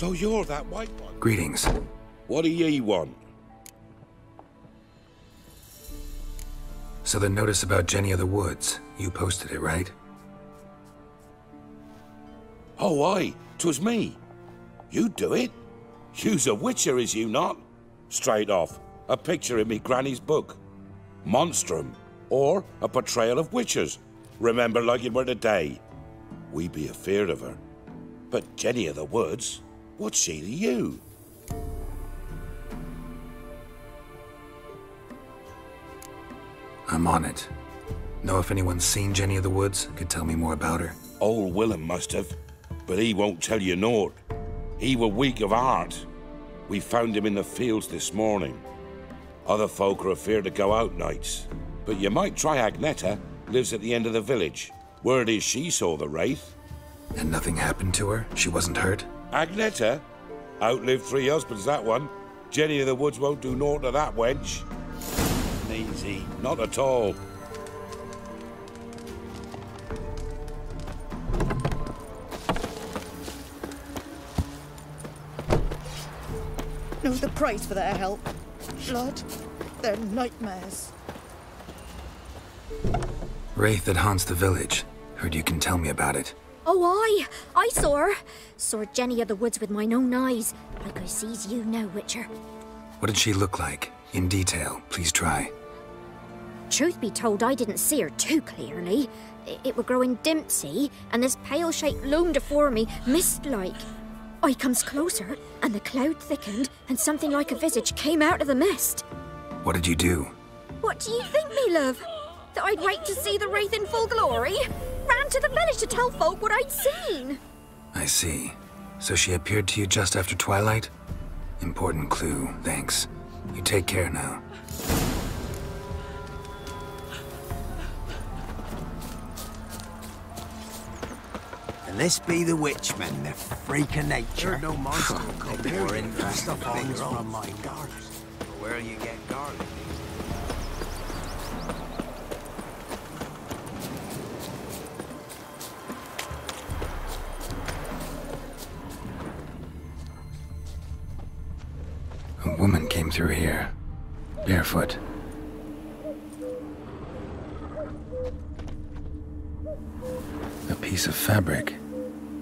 So you're that white one? Greetings. What do ye want? So the notice about Jenny of the Woods, you posted it, right? Oh, aye. 'Twas me. You do it? You's a witcher, is you not? Straight off. A picture in me granny's book. Monstrum. Or a portrayal of witches. Remember like it were today. We be afeard of her. But Jenny of the Woods, what's she to you? I'm on it. Know if anyone's seen Jenny of the Woods? Could tell me more about her. Old Willem must have, but he won't tell you naught. He were weak of heart. We found him in the fields this morning. Other folk are afeard to go out nights. But you might try Agneta, lives at the end of the village. Word is she saw the wraith. And nothing happened to her? She wasn't hurt? Agneta? Outlived three husbands, that one. Jenny of the Woods won't do naught to that wench. Easy, not at all. Know the price for their help. Blood. They're nightmares. Wraith that haunts the village. Heard you can tell me about it. Oh, I, I saw her. Saw Jenny of the Woods with mine own eyes. Like I sees you now, Witcher. What did she look like? In detail, please try. Truth be told, I didn't see her too clearly. I- It were growing dim, see, and this pale shape loomed afore me, mist-like. I comes closer, and the cloud thickened, and something like a visage came out of the mist. What did you do? What do you think, me love? That I'd wait to see the wraith in full glory? Ran to the village to tell folk what I'd seen. I see. So she appeared to you just after twilight? Important clue, thanks. You take care now. And this be the witchman, the freak of nature. no monster could be more interesting things from my garden. Where you get garlic? Came through here. Barefoot. A piece of fabric.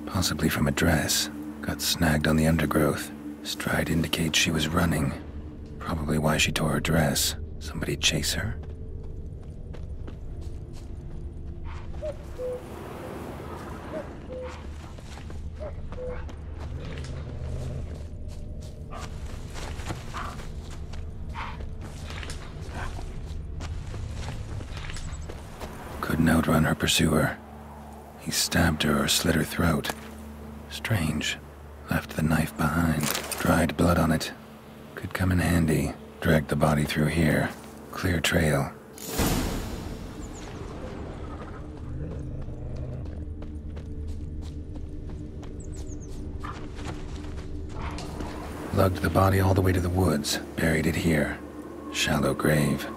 Possibly from a dress. Got snagged on the undergrowth. Stride indicates she was running. Probably why she tore her dress. Somebody chase her? Couldn't outrun her pursuer. He stabbed her or slit her throat. Strange. Left the knife behind. Dried blood on it. Could come in handy. Dragged the body through here. Clear trail. Lugged the body all the way to the woods. Buried it here. Shallow grave.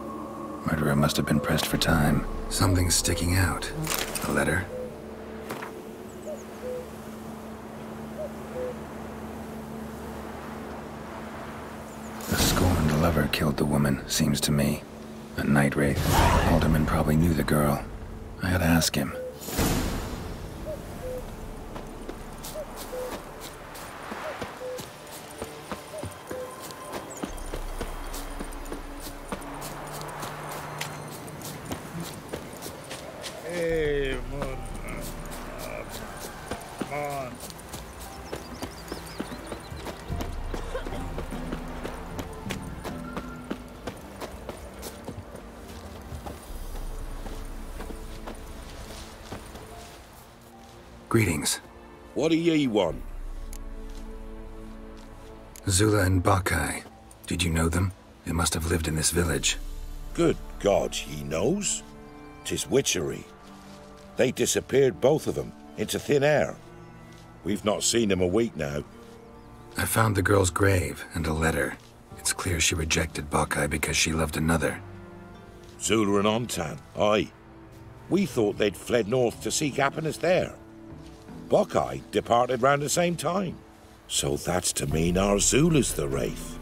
Murderer must have been pressed for time. Something's sticking out. A letter? The scorned lover killed the woman, seems to me. A night wraith. Ealdorman probably knew the girl. I to ask him. Greetings. What do ye want? Zula and Bakai. Did you know them? They must have lived in this village. Good God, he knows. 'Tis witchery. They disappeared, both of them, into thin air. We've not seen them a week now. I found the girl's grave and a letter. It's clear she rejected Bakai because she loved another. Zula and Ontan, aye. We thought they'd fled north to seek happiness there. Bakai departed round the same time. So that's to mean Arzula's the Wraith.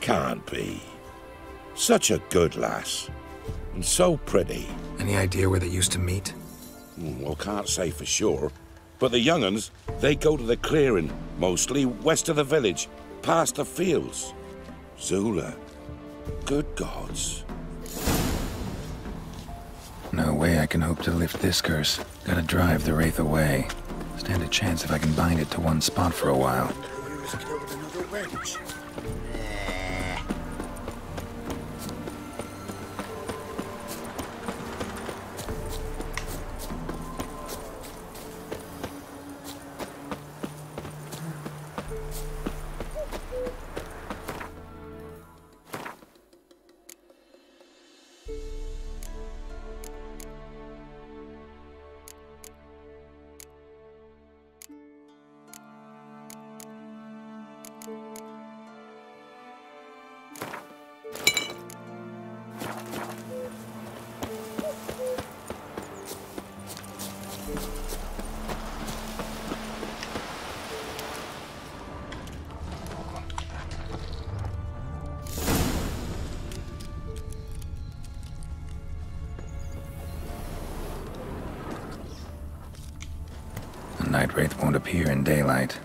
Can't be. Such a good lass. And so pretty. Any idea where they used to meet? Hmm, Well, can't say for sure. But the young'uns, they go to the clearing, mostly west of the village, past the fields. Zula. Good gods. No way I can hope to lift this curse. Gotta drive the Wraith away. Stand a chance if I can bind it to one spot for a while. Night Wraith won't appear in daylight.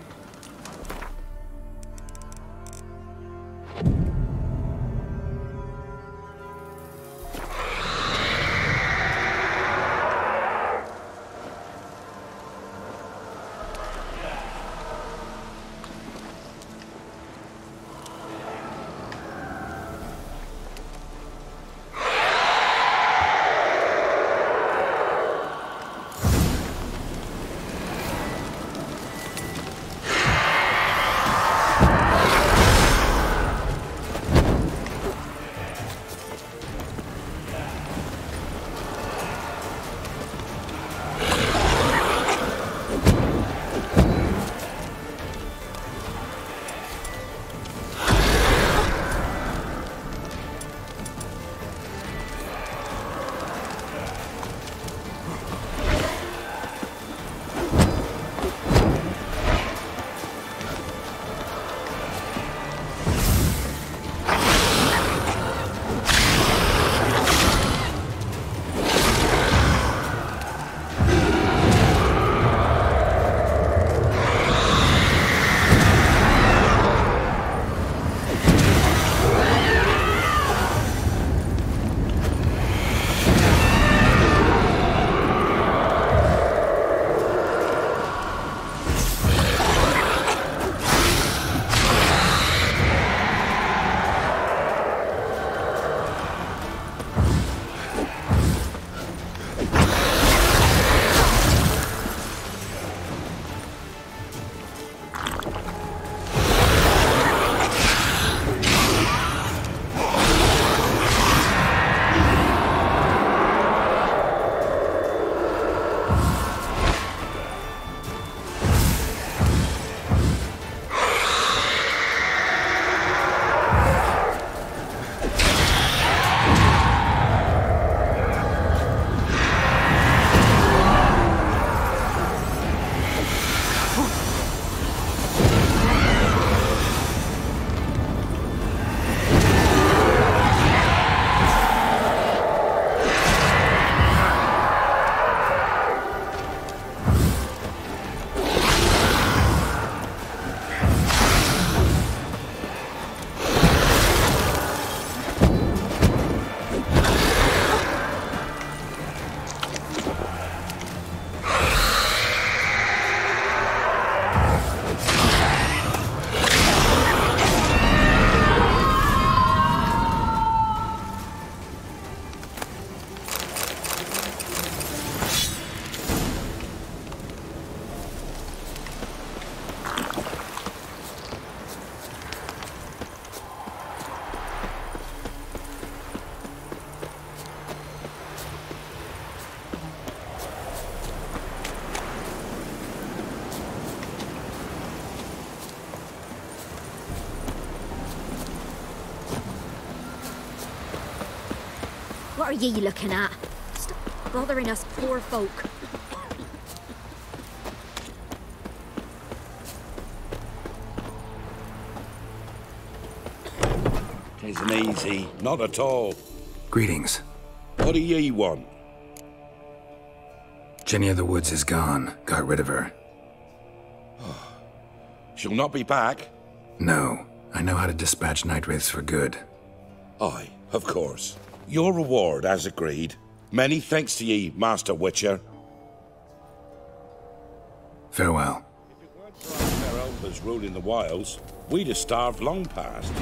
What are ye looking at? Stop bothering us poor folk. Isn't easy. Not at all. Greetings. What do ye want? Jenny of the Woods is gone. Got rid of her. She'll not be back? No. I know how to dispatch night wraiths for good. Aye, of course. Your reward, as agreed. Many thanks to ye, Master Witcher. Farewell. Their elders ruling the wilds, we'd have starved long past.